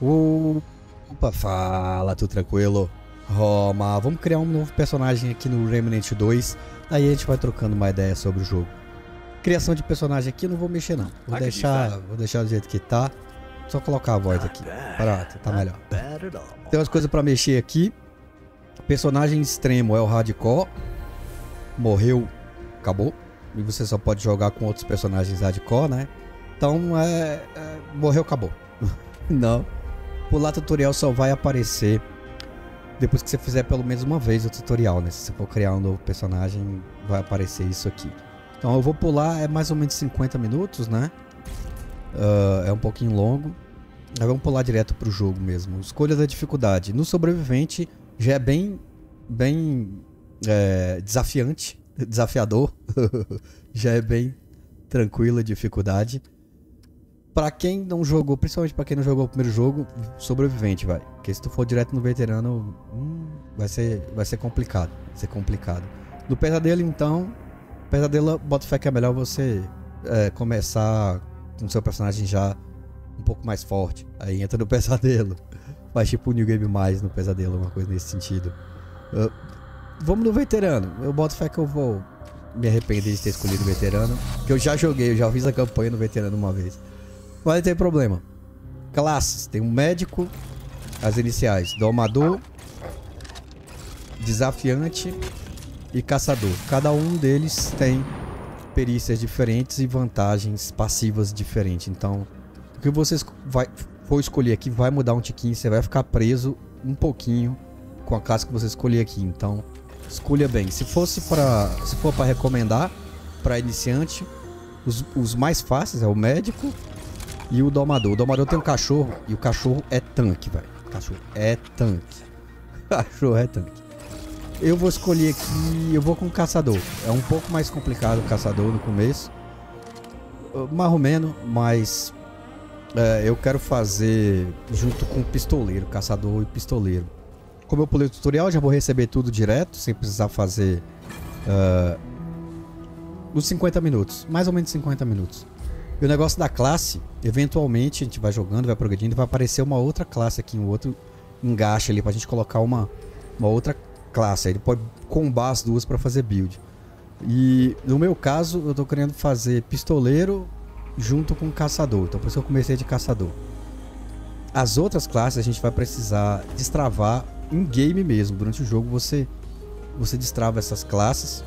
Opa, fala, tudo tranquilo? Roma, vamos criar um novo personagem aqui no Remnant 2. Aí a gente vai trocando uma ideia sobre o jogo. Criação de personagem aqui eu não vou mexer não. Vou deixar, vou deixar do jeito que tá. Só colocar a voz aqui. Pronto, tá melhor. Tem umas coisas pra mexer aqui. Personagem extremo é o hardcore. Morreu, acabou. E você só pode jogar com outros personagens hardcore, né? Então, é, é morreu, acabou. não. Pular tutorial só vai aparecer depois que você fizer pelo menos uma vez o tutorial, né? Se você for criar um novo personagem, vai aparecer isso aqui. Então eu vou pular, é mais ou menos 50 minutos, né? Uh, é um pouquinho longo. Aí vamos pular direto pro jogo mesmo. Escolha da dificuldade. No sobrevivente já é bem, bem é, desafiante, desafiador. já é bem tranquila a dificuldade. Pra quem não jogou, principalmente pra quem não jogou o primeiro jogo, sobrevivente, vai. Porque se tu for direto no veterano, hum, vai, ser, vai ser complicado. Vai ser complicado. No pesadelo, então, pesadelo, bota fé que é melhor você é, começar com seu personagem já um pouco mais forte. Aí entra no pesadelo. Faz tipo New Game Mais no pesadelo, uma coisa nesse sentido. Vamos no veterano. Eu boto fé que eu vou me arrepender de ter escolhido o veterano. Que eu já joguei, eu já fiz a campanha no veterano uma vez. Vai ter problema. Classes. Tem um médico. As iniciais. Domador. Desafiante. E caçador. Cada um deles tem perícias diferentes e vantagens passivas diferentes. Então, o que você vai, for escolher aqui vai mudar um tiquinho. Você vai ficar preso um pouquinho com a classe que você escolher aqui. Então, escolha bem. Se fosse para, se for para recomendar para iniciante, os, os mais fáceis é o médico, e o domador. O domador tem um cachorro e o cachorro é tanque, velho. Cachorro é tanque. cachorro é tanque. Eu vou escolher aqui, eu vou com o caçador. É um pouco mais complicado o caçador no começo. Mais ou menos, mas é, eu quero fazer junto com o pistoleiro, caçador e pistoleiro. Como eu pulei o tutorial, já vou receber tudo direto, sem precisar fazer uh, nos 50 minutos. Mais ou menos 50 minutos. E o negócio da classe, eventualmente a gente vai jogando, vai progredindo, vai aparecer uma outra classe aqui, um outro engaste ali pra gente colocar uma, uma outra classe. Aí ele pode combar as duas para fazer build. E no meu caso, eu tô querendo fazer pistoleiro junto com caçador. Então por isso eu comecei de caçador. As outras classes a gente vai precisar destravar em game mesmo. Durante o jogo você você destrava essas classes.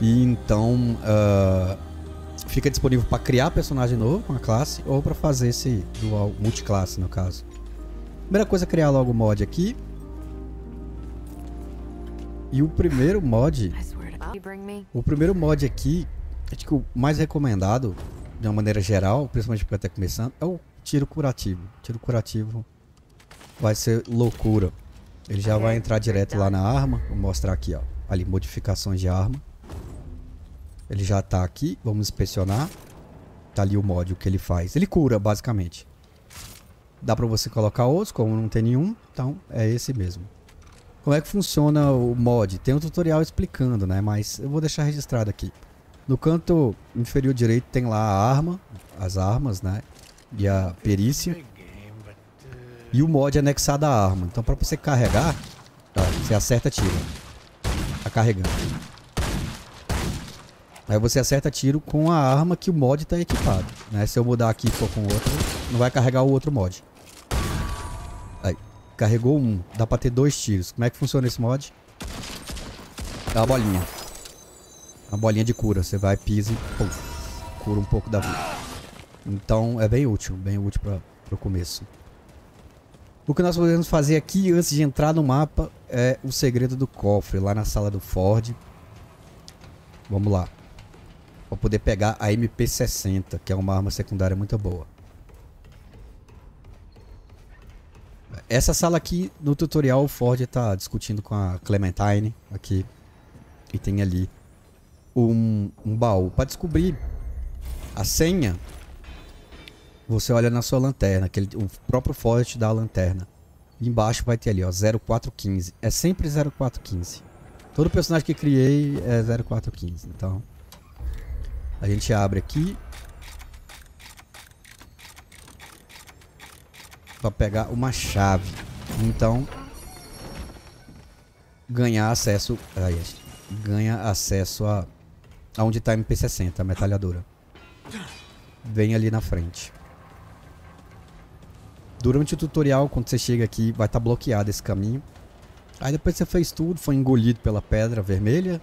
E então uh, fica disponível para criar personagem novo com a classe ou para fazer esse dual multiclasse no caso. Primeira coisa é criar logo o mod aqui. E o primeiro mod, o primeiro mod aqui, acho que o mais recomendado de uma maneira geral, principalmente para estar começando, é o tiro curativo. Tiro curativo vai ser loucura. Ele já vai entrar direto lá na arma. Vou mostrar aqui, ó. Ali, modificações de arma. Ele já tá aqui, vamos inspecionar. Tá ali o mod, o que ele faz. Ele cura, basicamente. Dá pra você colocar outros, como não tem nenhum, então é esse mesmo. Como é que funciona o mod? Tem um tutorial explicando, né? Mas eu vou deixar registrado aqui. No canto inferior direito tem lá a arma, as armas, né? E a perícia. E o mod anexado à arma. Então pra você carregar, ó, você acerta tiro. Tá carregando. Aí você acerta tiro com a arma que o mod está equipado. Né? Se eu mudar aqui e for com outro, não vai carregar o outro mod. Aí, carregou um. Dá para ter dois tiros. Como é que funciona esse mod? É uma bolinha. Uma bolinha de cura. Você vai, pisa e pum, cura um pouco da vida. Então é bem útil, bem útil para o começo. O que nós podemos fazer aqui antes de entrar no mapa é o segredo do cofre, lá na sala do Ford. Vamos lá para poder pegar a MP60, que é uma arma secundária muito boa. Essa sala aqui, no tutorial, o Ford está discutindo com a Clementine aqui. E tem ali um, um baú. Para descobrir a senha, você olha na sua lanterna. Aquele, o próprio Ford te dá a lanterna. Embaixo vai ter ali, ó, 0415. É sempre 0415. Todo personagem que criei é 0415. Então, a gente abre aqui. para pegar uma chave. Então, ganhar acesso, aí, ganha acesso a aonde tá a MP60, a metralhadora. Vem ali na frente. Durante o tutorial, quando você chega aqui, vai estar tá bloqueado esse caminho. Aí depois você fez tudo, foi engolido pela pedra vermelha,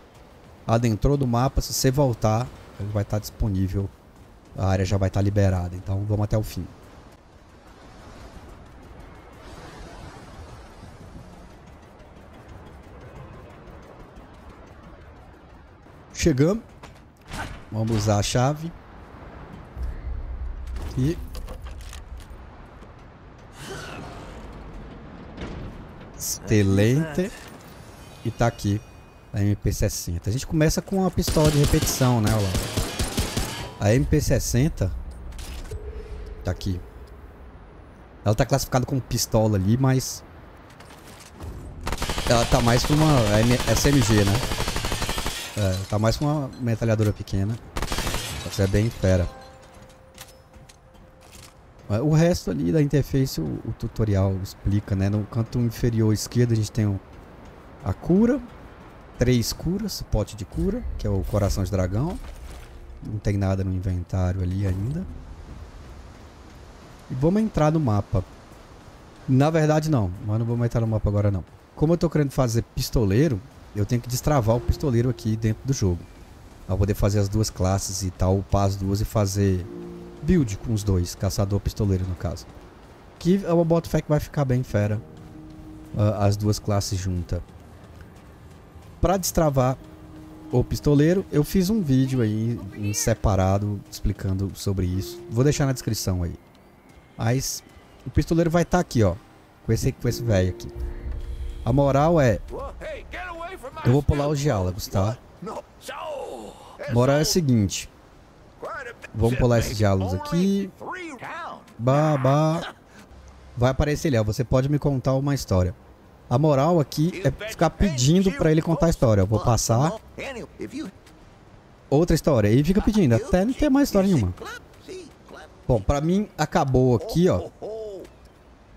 adentrou do mapa, se você voltar, ele vai estar disponível. A área já vai estar liberada, então vamos até o fim. Chegamos. Vamos usar a chave. E... Excelente. E tá aqui a MP60. A gente começa com a pistola de repetição, né? A MP60 tá aqui. Ela tá classificada como pistola ali, mas ela tá mais pra uma SMG, né? É, tá mais com uma metralhadora pequena. Isso é bem fera. O resto ali da interface, o, o, tutorial explica, né? No canto inferior esquerdo a gente tem o, a cura. Três curas, pote de cura, que é o coração de dragão. Não tem nada no inventário ali ainda. E vamos entrar no mapa. Na verdade não, mas não vamos entrar no mapa agora não. Como eu tô querendo fazer pistoleiro, eu tenho que destravar o pistoleiro aqui dentro do jogo. Pra poder fazer as duas classes e tal, upar as duas e fazer build com os dois, caçador pistoleiro no caso. Que é uma boto fé que vai ficar bem fera uh, as duas classes juntas. Pra destravar o pistoleiro, eu fiz um vídeo aí em separado explicando sobre isso. Vou deixar na descrição aí. Mas o pistoleiro vai estar tá aqui, ó. Com esse com esse velho aqui. A moral é eu vou pular os diálogos, tá? Moral é o seguinte. Vamos pular esses diálogos aqui. Babá. Vai aparecer ali, ó. Você pode me contar uma história. A moral aqui é ficar pedindo pra ele contar a história. Eu vou passar. Outra história. E fica pedindo, até não ter mais história nenhuma. Bom, pra mim acabou aqui, ó.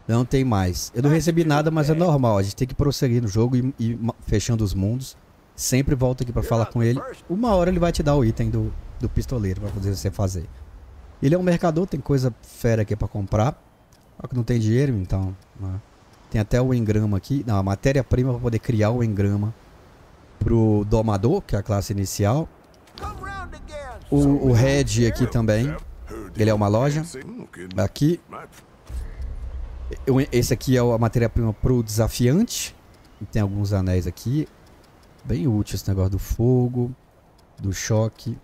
Não tem mais. Eu não recebi nada, mas é normal. A gente tem que prosseguir no jogo e, e fechando os mundos. Sempre volta aqui pra falar com ele. Uma hora ele vai te dar o item do, do pistoleiro pra fazer você fazer. Ele é um mercador, tem coisa fera aqui pra comprar. Só que não tem dinheiro, então... Né? Tem até o engrama aqui. Não, a matéria-prima pra poder criar o engrama pro domador, que é a classe inicial. O, o aqui também. Ele é uma loja. Aqui. Esse aqui é a matéria-prima pro desafiante. E tem alguns anéis aqui. Bem útil esse negócio do fogo, do choque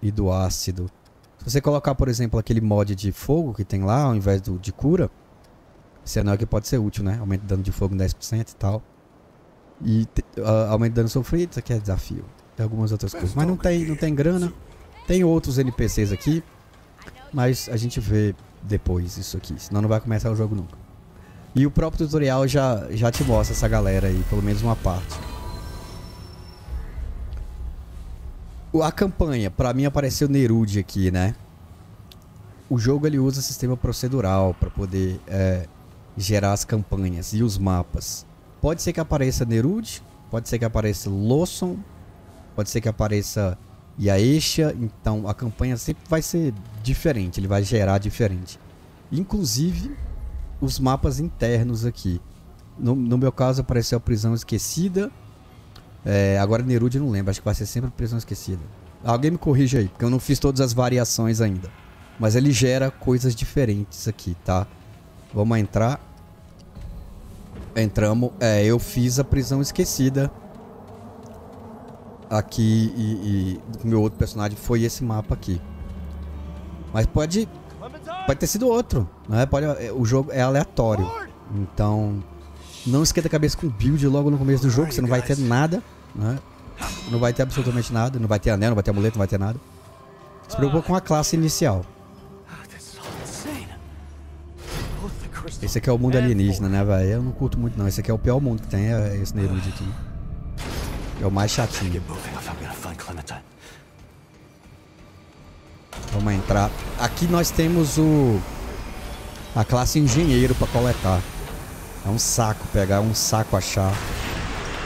e do ácido. Se você colocar, por exemplo, aquele mod de fogo que tem lá, ao invés do de cura, esse anel aqui pode ser útil, né? Aumenta o dano de fogo em 10% e tal. E uh, aumenta o dano sofrido, isso aqui é desafio. Tem algumas outras coisas. Mas não tem, não tem grana. Tem outros NPCs aqui. Mas a gente vê depois isso aqui, senão não vai começar o jogo nunca. E o próprio tutorial já, já te mostra essa galera aí, pelo menos uma parte. A campanha, para mim apareceu Nerude aqui, né? O jogo ele usa sistema procedural para poder é, gerar as campanhas e os mapas. Pode ser que apareça Nerude, pode ser que apareça Lawson, pode ser que apareça Yaesha, então a campanha sempre vai ser diferente, ele vai gerar diferente. Inclusive os mapas internos aqui. No, no meu caso apareceu a Prisão Esquecida. É, agora Nerude não lembro, acho que vai ser sempre a Prisão Esquecida. Alguém me corrige aí, porque eu não fiz todas as variações ainda. Mas ele gera coisas diferentes aqui, tá? Vamos entrar. Entramos. É, eu fiz a Prisão Esquecida aqui e, o meu outro personagem foi esse mapa aqui. Mas pode pode ter sido outro, né? Pode, é, o jogo é aleatório. Então, não esquenta a cabeça com build logo no começo do jogo, você não vai ter nada, né? Não vai ter absolutamente nada, não vai ter anel, não vai ter amuleto, não vai ter nada. Se preocupa com a classe inicial. Esse aqui é o mundo alienígena, né, velho? Eu não curto muito não. Esse aqui é o pior mundo que tem, é esse Nerude aqui. É o mais chatinho. Vamos entrar. Aqui nós temos o A classe engenheiro pra coletar. É um saco pegar, é um saco achar.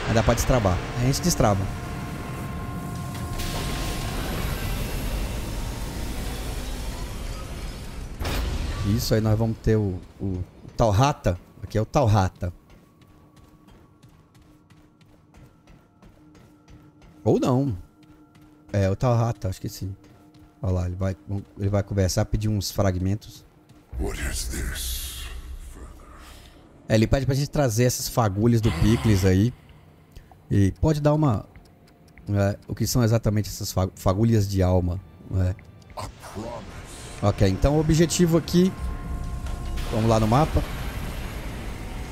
Aí dá pra destravar. Aí a gente destrava. Isso aí nós vamos ter o, o, o Talrata. Aqui é o Talrata. Ou não. É, o Talrata, acho que sim. Olha lá, ele vai, ele vai conversar, pedir uns fragmentos. What is this? É, ele pede pra gente trazer essas fagulhas do Picles aí. E pode dar uma... É, o que são exatamente essas fagulhas de alma. É. Ok, então o objetivo aqui... Vamos lá no mapa.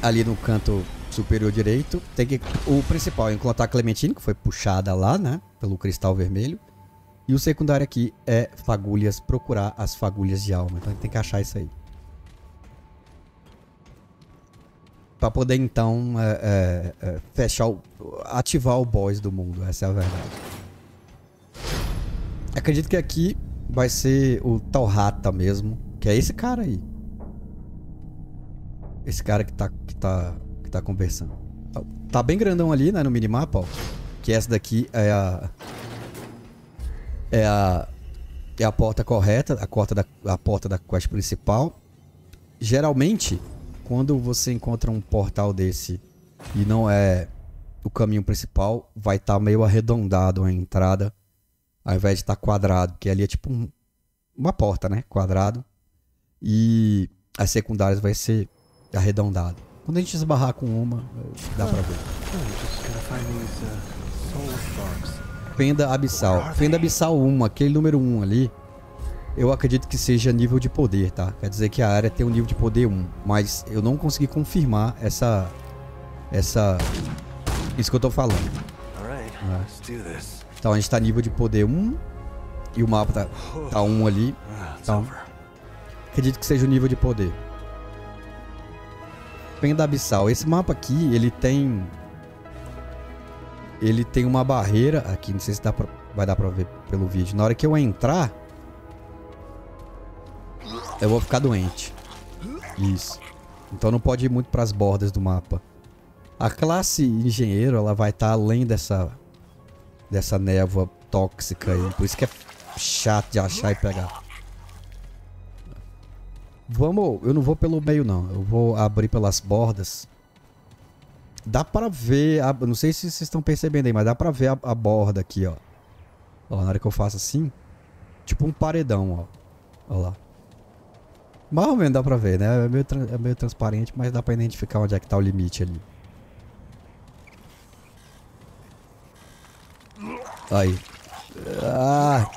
Ali no canto superior direito. Tem que... O principal é encontrar a Clementine, que foi puxada lá, né? Pelo cristal vermelho. E o secundário aqui é fagulhas, procurar as fagulhas de alma. Então a gente tem que achar isso aí. Pra poder então é, é, é, fechar o. ativar o boss do mundo, essa é a verdade. Acredito que aqui vai ser o tal rata mesmo. Que é esse cara aí. Esse cara que tá, que tá, que tá conversando. Tá, bem grandão ali, né, no minimapa, ó. Que essa daqui é a é a, é a porta correta, a porta, da, a porta da quest principal. Geralmente, quando você encontra um portal desse e não é o caminho principal, vai estar tá meio arredondado a entrada, ao invés de estar tá quadrado, que ali é tipo um, uma porta, né? Quadrado. E as secundárias vai ser arredondado. Quando a gente esbarrar com uma, dá pra ver. Fenda Abissal. Fenda Abissal 1, aquele número 1 ali, eu acredito que seja nível de poder, tá? Quer dizer que a área tem um nível de poder 1, mas eu não consegui confirmar essa essa isso que eu tô falando. É. Então a gente tá nível de poder 1 e o mapa tá, tá 1 ali. Então, acredito que seja o nível de poder. Fenda Abissal. Esse mapa aqui, ele tem ele tem uma barreira aqui, não sei se dá pra, vai dar pra ver pelo vídeo. Na hora que eu entrar, eu vou ficar doente. Isso. Então não pode ir muito para as bordas do mapa. A classe engenheiro, ela vai estar tá além dessa dessa névoa tóxica aí. Por isso que é chato de achar e pegar. Vamos, eu não vou pelo meio não. Eu vou abrir pelas bordas. Dá pra ver, a, não sei se vocês estão percebendo aí, mas dá pra ver a, a, borda aqui, ó. Ó, na hora que eu faço assim, tipo um paredão, ó. Ó lá. Mais ou menos dá pra ver, né? É meio, é meio transparente, mas dá pra identificar onde é que tá o limite ali. Aí. Ah.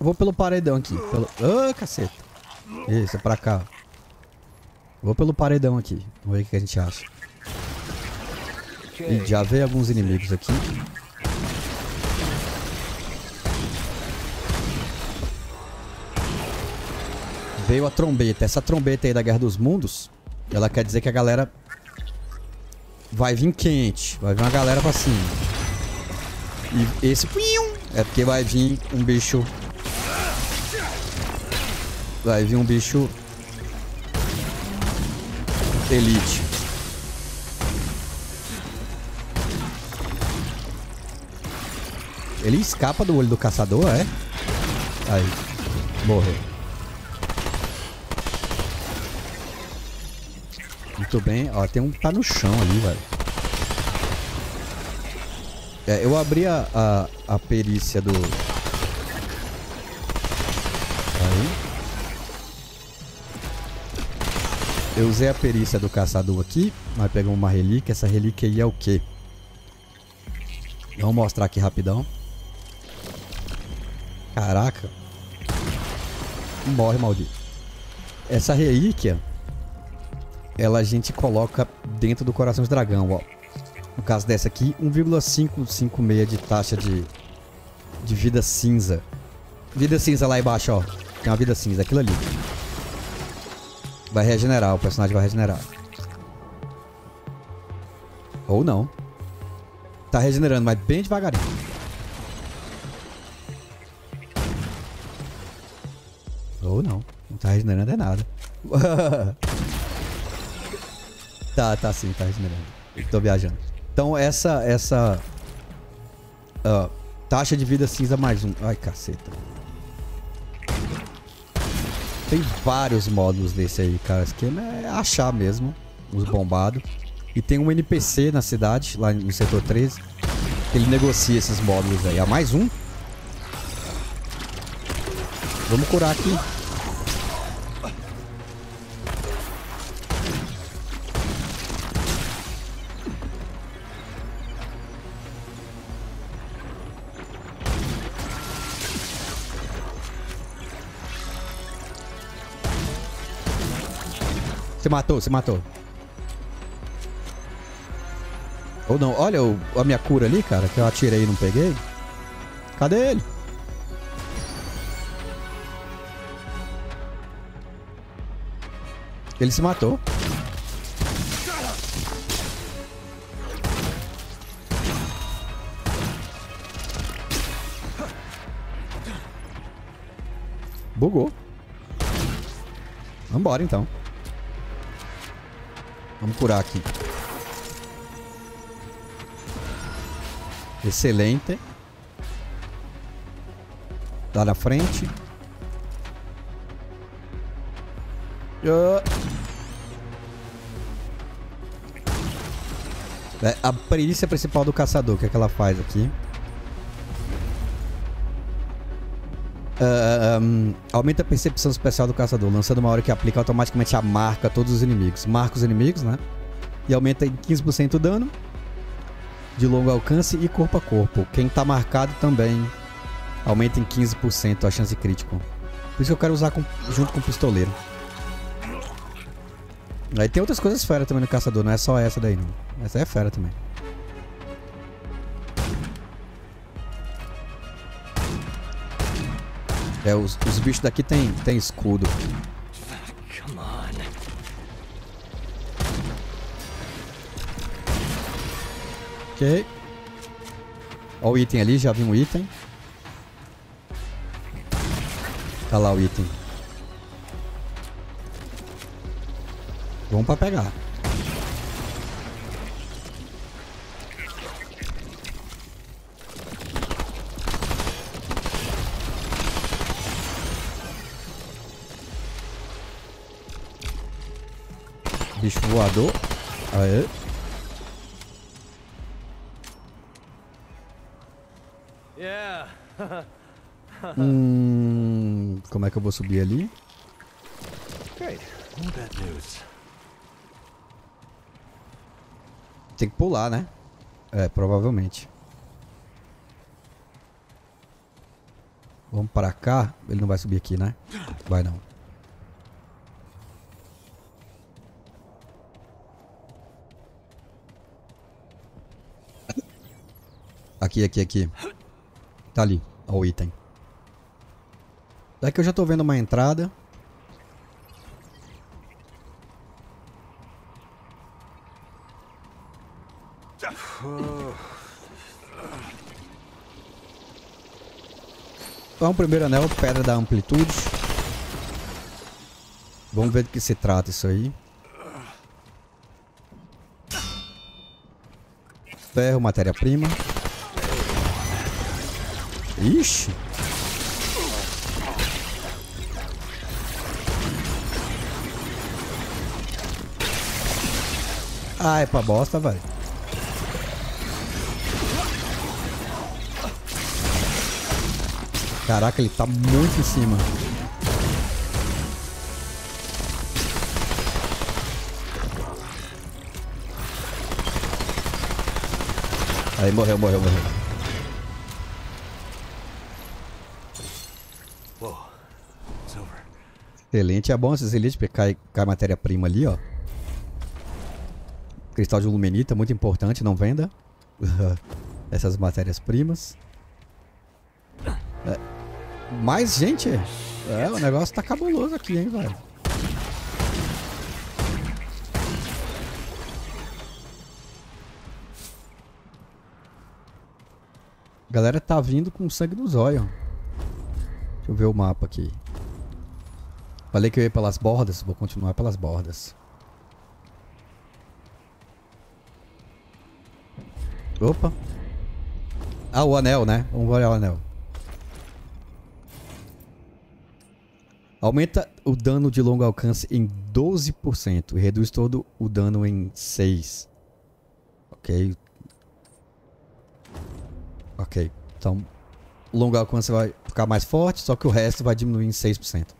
Vou pelo paredão aqui. Pelo... Ah, caceta. Isso, é pra cá. Vou pelo paredão aqui. Vamos ver o que a gente acha. E já veio alguns inimigos aqui. Veio a trombeta. Essa trombeta aí da Guerra dos Mundos, ela quer dizer que a galera vai vir quente. Vai vir uma galera pra cima. E esse é porque vai vir um bicho... Vai vir um bicho... Elite. Ele escapa do olho do caçador, é? Aí. Morreu. Muito bem. Ó, tem um que tá no chão ali, velho. É, eu abri a, a, a perícia do... Eu usei a perícia do caçador aqui, mas pegamos uma relíquia. Essa relíquia aí é o quê? Vamos mostrar aqui rapidão. Caraca. Morre, maldito. Essa relíquia, ela a gente coloca dentro do coração de dragão, ó. No caso dessa aqui, 1,556 de taxa de, de vida cinza. Vida cinza lá embaixo, ó. Tem uma vida cinza, aquilo ali. Vai regenerar, o personagem vai regenerar. Ou não. Tá regenerando, mas bem devagarinho. Ou não. Não tá regenerando é nada. tá, tá sim, tá regenerando. Tô viajando. Então essa, essa uh, taxa de vida cinza mais um. Ai, caceta. Tem vários módulos desse aí, cara. Esse esquema é achar mesmo os bombados. E tem um NPC na cidade, lá no setor 13, que ele negocia esses módulos aí. Há mais um? Vamos curar aqui. Você matou, você matou. Ou não, olha o, a minha cura ali, cara, que eu atirei e não peguei. Cadê ele? Ele se matou. Bugou. Vambora então. Vamos curar aqui. Excelente. Lá na frente. Uh. É, a perícia principal do caçador, o que é que ela faz aqui? Uh, um, aumenta a percepção especial do caçador, lançando uma hora que aplica automaticamente a marca a todos os inimigos. Marca os inimigos, né? E aumenta em 15% o dano de longo alcance e corpo a corpo. Quem tá marcado também aumenta em 15% a chance crítico. Por isso que eu quero usar com, junto com o pistoleiro. Aí tem outras coisas fera também no caçador, não é só essa daí não. Essa é fera também. É, os, os bichos daqui tem, tem escudo. Ok. O item ali, já vi um item. Tá lá o item. Vamos pra pegar. Bicho voador. Aê. Hum, como é que eu vou subir ali? Tem que pular, né? É, provavelmente. Vamos para cá. Ele não vai subir aqui, né? Vai não. Aqui, aqui, aqui. Tá ali. Ó o item. Daqui eu já tô vendo uma entrada. Então, primeiro anel, pedra da amplitude. Vamos ver do que se trata isso aí. Ferro, matéria-prima. Ixi. Ah, é pra bosta, velho. Caraca, ele tá muito em cima. Aí morreu, morreu, morreu. Excelente. É bom esses elites porque cai, cai matéria-prima ali, ó. Cristal de lumenita, muito importante, não venda. Essas matérias-primas. É. Mas, gente, é, o negócio tá cabuloso aqui, hein, velho. A galera tá vindo com sangue nos olhos. Deixa eu ver o mapa aqui. Falei que eu ia pelas bordas, vou continuar pelas bordas. Opa. Ah, o anel, né? Vamos olhar o anel. Aumenta o dano de longo alcance em 12% e reduz todo o dano em 6%. Ok. Ok. Então, longo alcance vai ficar mais forte, só que o resto vai diminuir em 6%.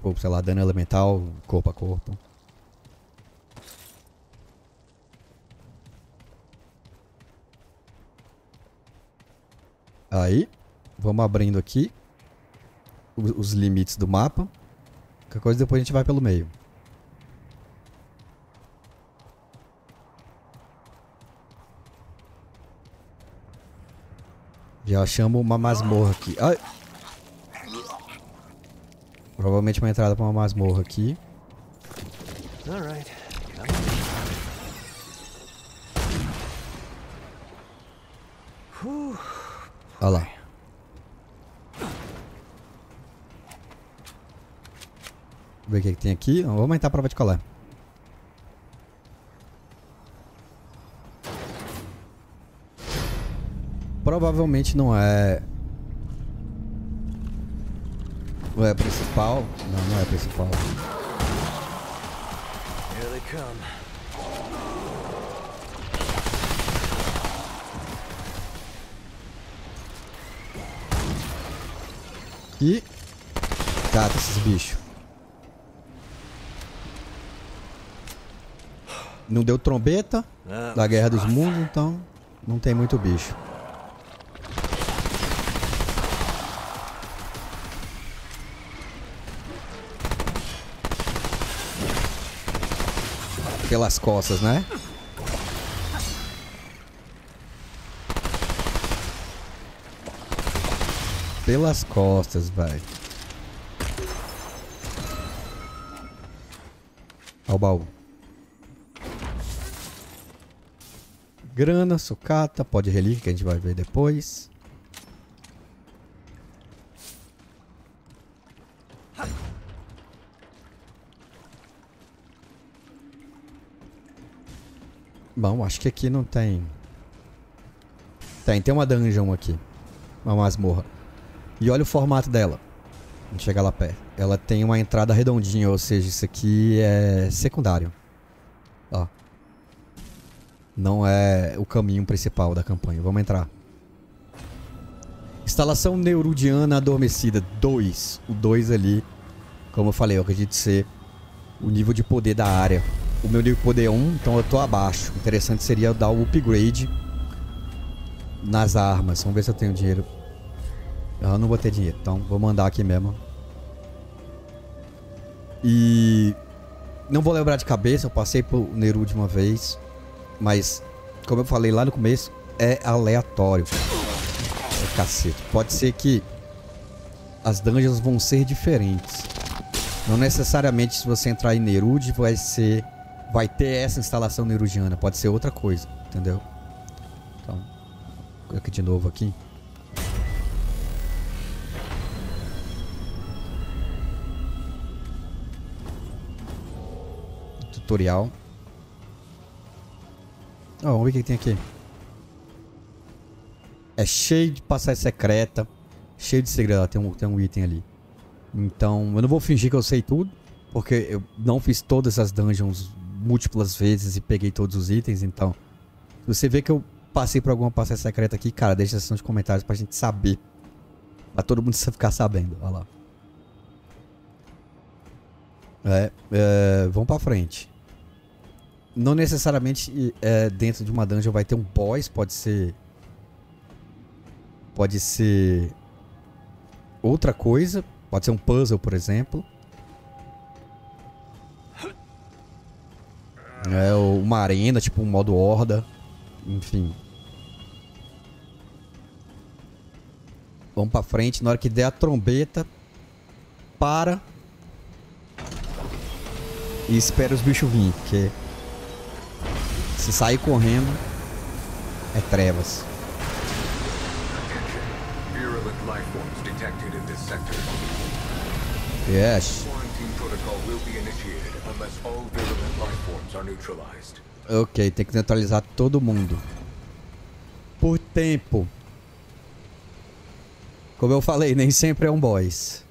Tipo, sei lá, dano elemental, corpo a corpo. Aí, vamos abrindo aqui os, os limites do mapa. Qualquer coisa depois a gente vai pelo meio. Já achamos uma masmorra aqui. Ai. Provavelmente uma entrada para uma masmorra aqui. Olha lá. ver o que, que tem aqui. Vamos aumentar a prova de colar. Provavelmente não é... Não é principal. Não, não é principal. Here they come. E... Cata esses bichos. Não deu trombeta ah, da Guerra dos Mundos, então não tem muito bicho. Pelas costas, né? Pelas costas, velho. Olha o baú. grana, sucata, pó de relíquia que a gente vai ver depois. Bom, acho que aqui não tem... Tem, tem uma dungeon aqui. Uma masmorra. E olha o formato dela. A gente chega lá perto. Ela tem uma entrada redondinha, ou seja, isso aqui é secundário. Ó. Não é o caminho principal da campanha. Vamos entrar. Instalação neurudiana adormecida 2. O 2 ali, como eu falei, eu acredito ser o nível de poder da área. O meu nível de poder é 1, então eu tô abaixo. Interessante seria dar o upgrade nas armas. Vamos ver se eu tenho dinheiro. Eu não vou ter dinheiro, então vou mandar aqui mesmo. E não vou lembrar de cabeça, eu passei por Nerud uma vez. Mas, como eu falei lá no começo, é aleatório. É cacete. Pode ser que as dungeons vão ser diferentes. Não necessariamente se você entrar em Nerude vai ser vai ter essa instalação nerudiana, pode ser outra coisa, entendeu? Então, aqui de novo aqui. Tutorial. Oh, vamos ver o que tem aqui. É cheio de passagem secreta. Cheio de segredo. Tem um, tem um item ali. Então, eu não vou fingir que eu sei tudo. Porque eu não fiz todas as dungeons múltiplas vezes e peguei todos os itens. Então, se você vê que eu passei por alguma passagem secreta aqui, cara, deixa na seção de comentários pra gente saber. Pra todo mundo ficar sabendo. Olha lá. É, é, vamos pra frente não necessariamente é, dentro de uma dungeon vai ter um boss, pode ser. Pode ser. Outra coisa. Pode ser um puzzle, por exemplo. É, uma arena, tipo um modo horda. Enfim. Vamos pra frente. Na hora que der a trombeta, para. E espera os bichos virem, porque se sair correndo, é trevas. Yes. Ok, tem que neutralizar todo mundo. Por tempo. Como eu falei, nem sempre é um boss.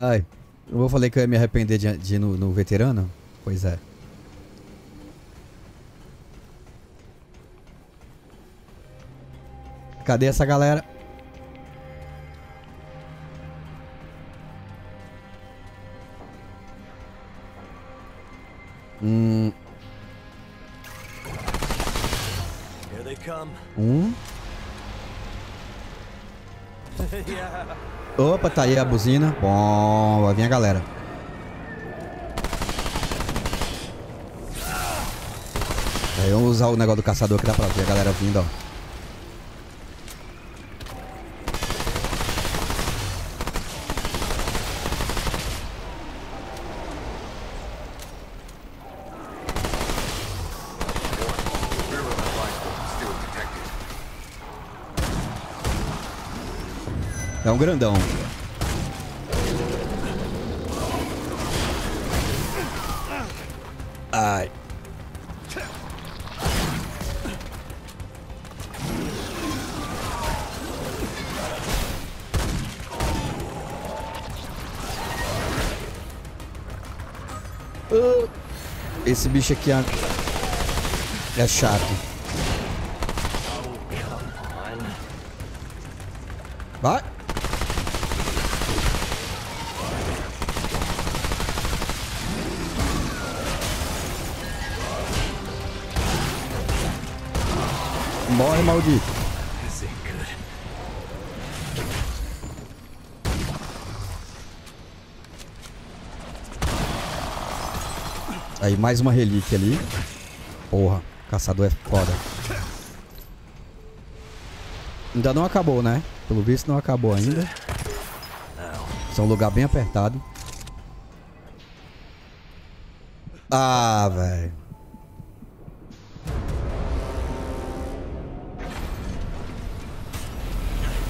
Ai, eu falei que eu ia me arrepender de, de ir no, no veterano? Pois é. Cadê essa galera? Um. Opa, tá aí a buzina. Bom, vir a galera. Aí vamos usar o negócio do caçador que dá pra ver a galera vindo, ó. Virulent life forms still detected. É um grandão. Ai. Ah, Esse bicho aqui é, é chato. Aí, mais uma relíquia ali. Porra, caçador é foda. Ainda não acabou, né? Pelo visto não acabou ainda. Isso é um lugar bem apertado. Ah, velho.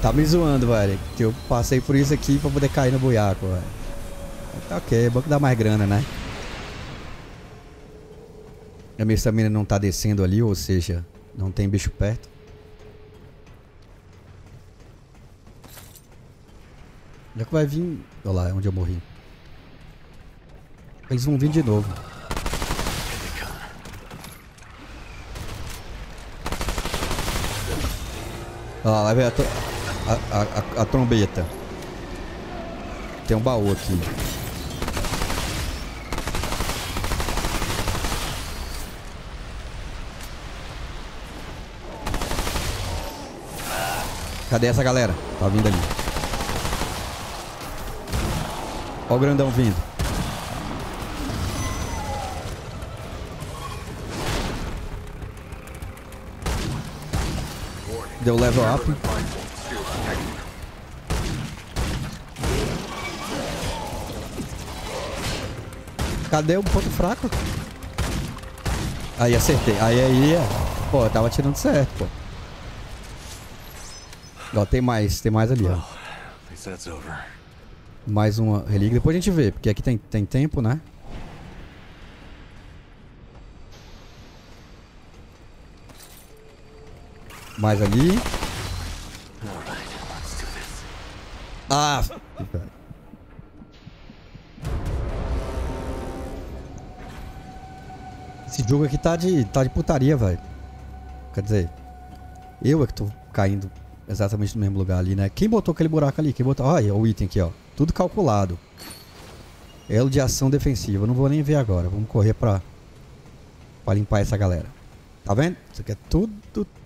Tá me zoando, velho. Que eu passei por isso aqui pra poder cair no buiaco, velho. Ok, é bom que dá mais grana, né? A minha estamina não tá descendo ali, ou seja, não tem bicho perto. Já que vai vir. Olha lá, é onde eu morri. Eles vão vir de novo. Come. Ó, lá vem a, a, a- a trombeta. Tem um baú aqui. Cadê essa galera? Tá vindo ali. Ó o grandão vindo. Deu level up. Cadê o ponto fraco? Aí acertei. Aí aí, ó. pô, tava tirando certo, pô. Ó, tem mais, tem mais ali, ó. Over. Mais uma relíquia. Depois a gente vê, porque aqui tem, tem tempo, né? Mais ali. This. Ah! Esse jogo aqui tá de, tá de putaria, velho. Quer dizer, eu é que tô caindo exatamente no mesmo lugar ali, né? Quem botou aquele buraco ali? Quem botou? Olha o item aqui, ó. Tudo calculado. Elo de ação defensiva. Não vou nem ver agora. Vamos correr pra, pra limpar essa galera. Tá vendo? Isso aqui é tudo,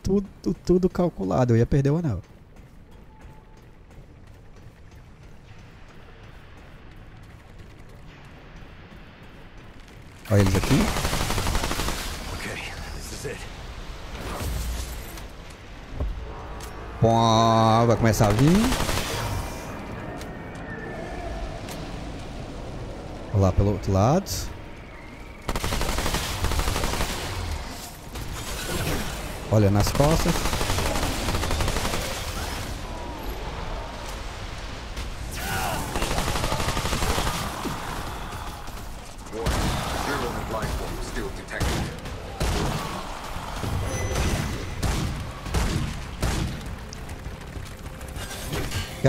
tudo, tudo calculado. Eu ia perder o anel. Olha eles aqui. Pô, vai começar a vir. Vou lá pelo outro lado. Olha nas costas.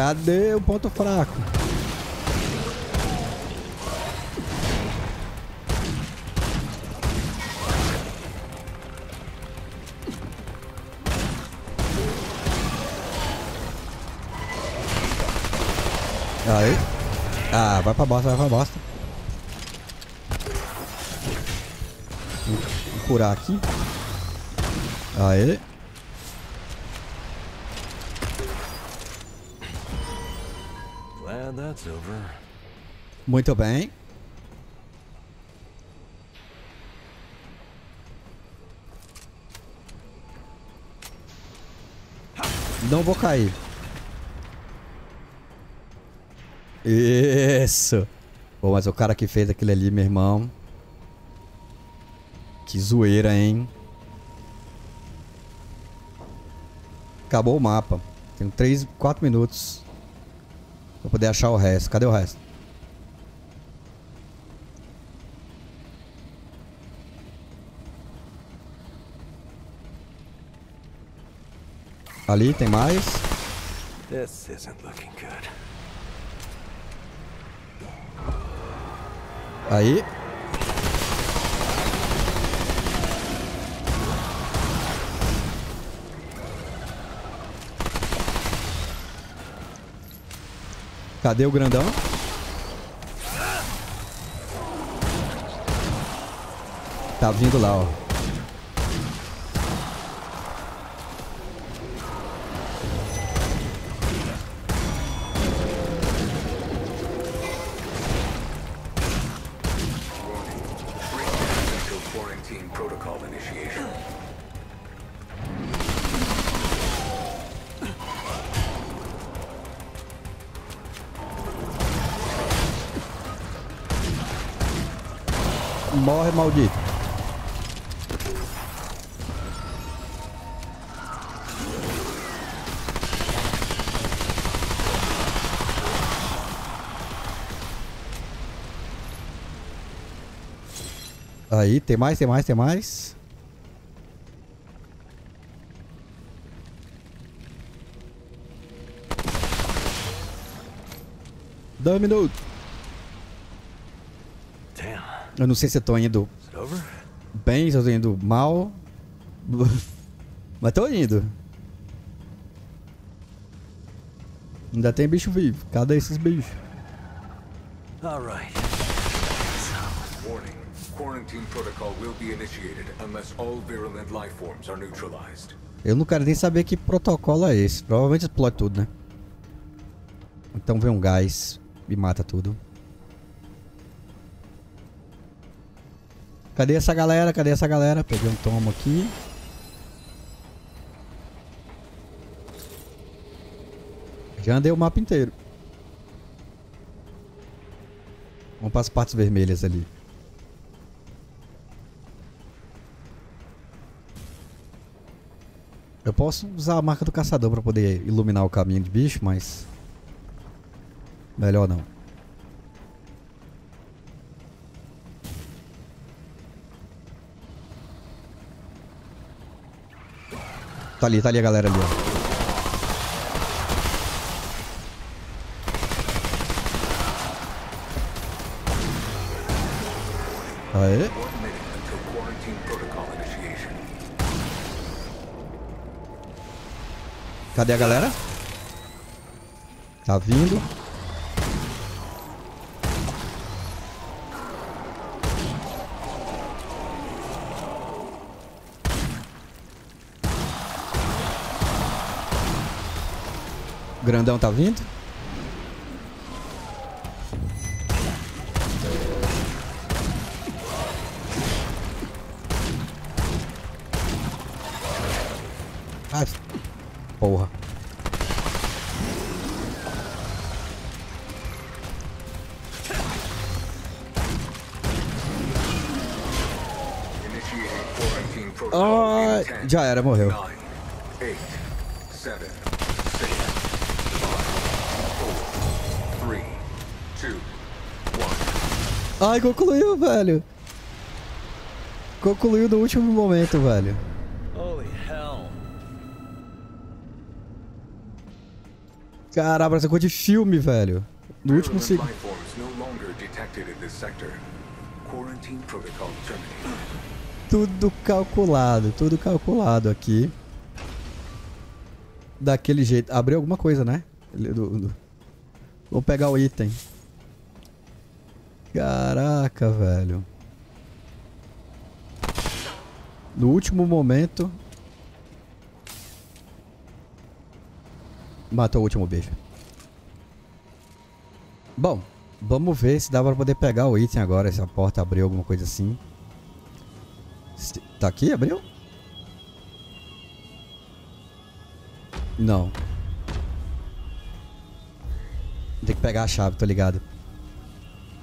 Cadê o ponto fraco? Aí. Ah, vai pra bosta, vai pra bosta. Vou curar aqui. Aê. Muito bem. Não vou cair. Isso. Pô, mas o cara que fez aquilo ali, meu irmão. Que zoeira, hein? Acabou o mapa. Tenho 3, 4 minutos. Pra poder achar o resto. Cadê o resto? Ali, tem mais. This isn't looking good. Aí. Cadê o grandão? Tá vindo lá, ó. Aí, tem mais, tem mais, tem mais. Damn. Eu não sei se eu tô indo bem, se eu tô indo mal. Mas tô indo. Ainda tem bicho vivo. Cadê esses bichos? All right. Warning. Quarantine protocol will be initiated unless all virulent life forms are neutralized. Eu não quero nem saber que protocolo é esse. Provavelmente explode tudo, né? Então vem um gás e mata tudo. Cadê essa galera? Cadê essa galera? Peguei um tomo aqui. Já andei o mapa inteiro. Vamos para as partes vermelhas ali. Eu posso usar a marca do caçador para poder iluminar o caminho de bicho, mas melhor não. Tá ali, tá ali a galera ali, ó. Aê. Cadê a galera? Tá vindo. Grandão tá vindo. Já era, morreu. 9, 8, 7, 6, 5, 4, 3, 2, 1. Ai, concluiu, velho. Concluiu no último momento, velho. Caramba, essa coisa de filme, velho. No último segundo. Tudo calculado, tudo calculado aqui. Daquele jeito. Abriu alguma coisa, né? Do- do- Vou pegar o item. Caraca, velho. No último momento. Matou o último bicho. Bom, vamos ver se dá pra poder pegar o item agora. Se a porta abriu alguma coisa assim. Tá aqui? Abriu? Não. Tem que pegar a chave, tô ligado.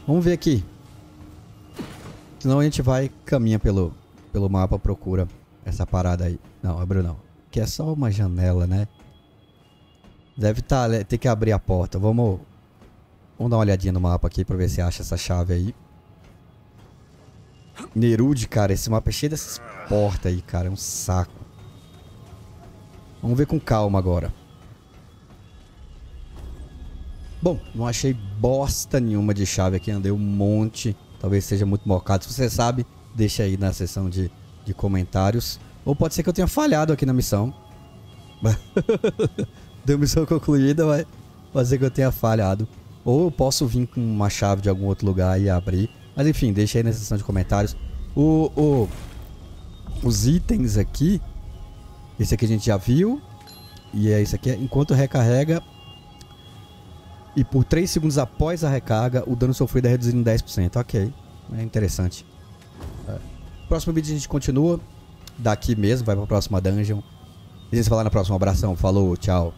Vamos ver aqui. Senão a gente vai, caminha pelo, pelo mapa, procura essa parada aí. Não, abriu não. Que é só uma janela, né? Deve tá, ter que abrir a porta. Vamos, vamos dar uma olhadinha no mapa aqui pra ver se acha essa chave aí. Nerude, cara, esse mapa é cheio dessas portas aí, cara. É um saco. Vamos ver com calma agora. Bom, não achei bosta nenhuma de chave aqui. Andei um monte. Talvez seja muito mocado. Se você sabe, deixa aí na seção de, de comentários. Ou pode ser que eu tenha falhado aqui na missão. Deu missão concluída, mas pode ser que eu tenha falhado. Ou eu posso vir com uma chave de algum outro lugar e abrir. Mas enfim, deixa aí na seção de comentários. O, o, os itens aqui. Esse aqui a gente já viu. E é isso aqui. Enquanto recarrega. E por 3 segundos após a recarga, o dano sofrido é reduzido em 10%. Ok. É interessante. É. Próximo vídeo a gente continua. Daqui mesmo, vai pra próxima dungeon. A gente se falar na próxima abração. Falou, tchau.